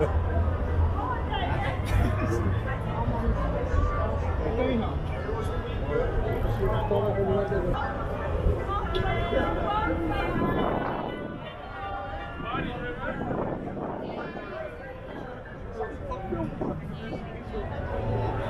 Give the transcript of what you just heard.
Ha ha ha. Thank you.